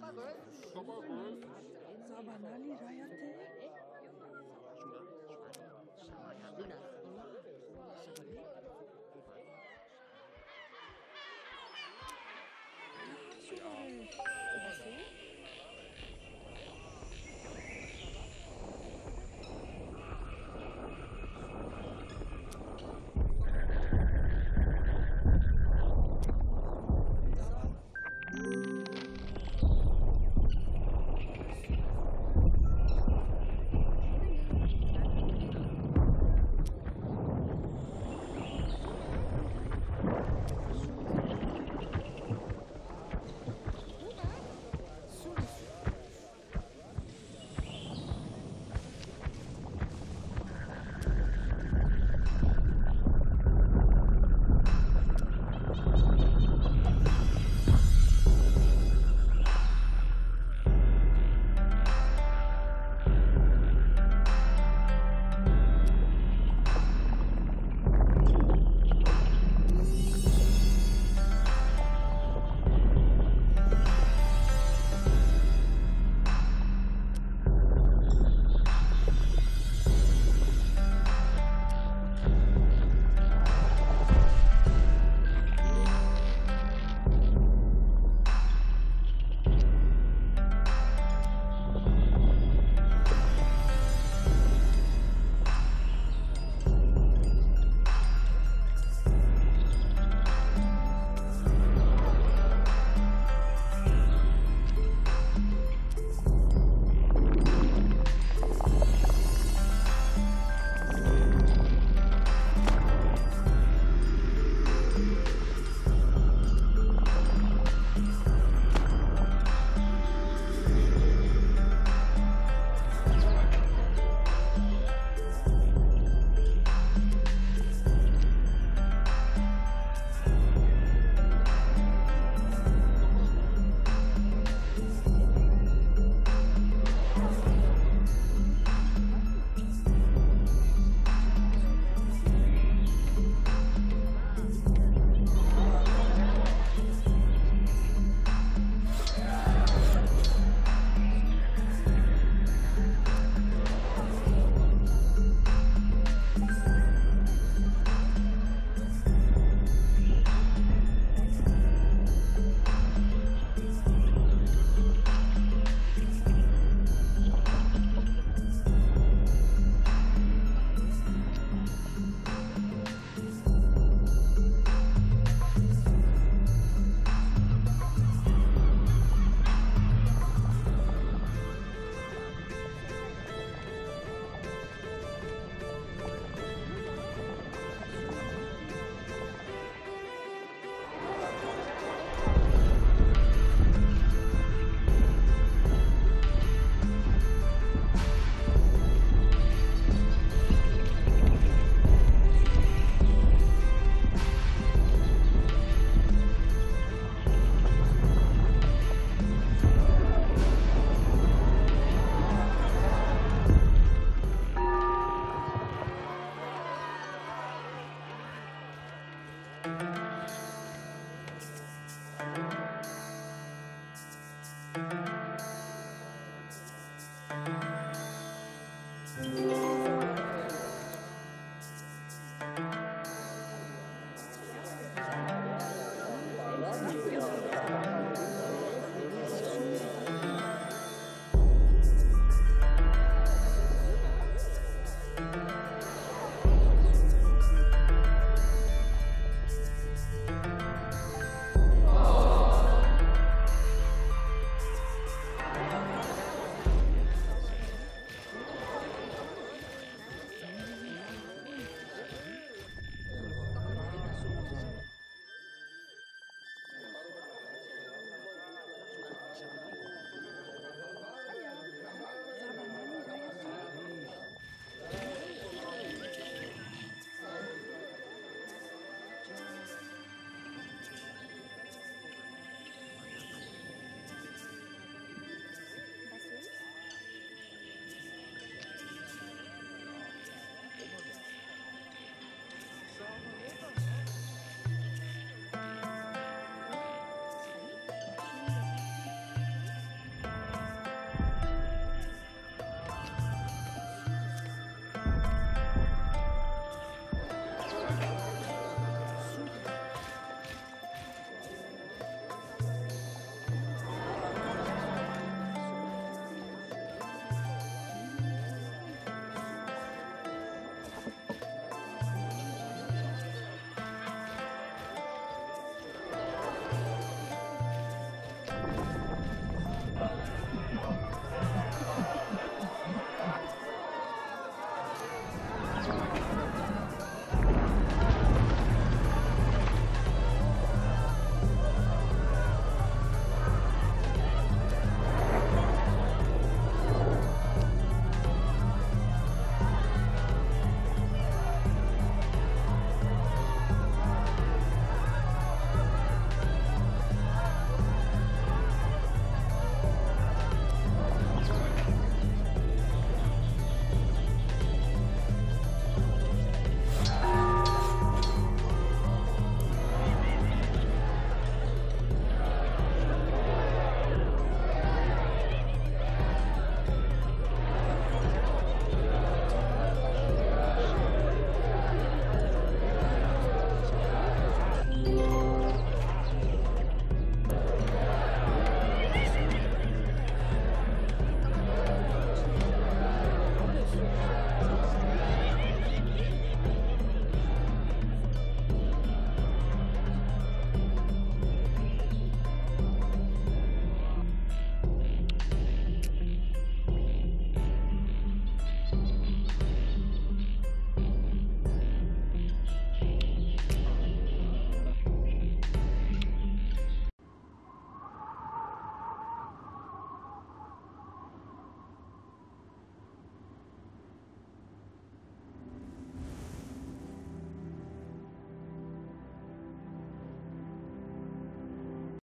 tá maluco.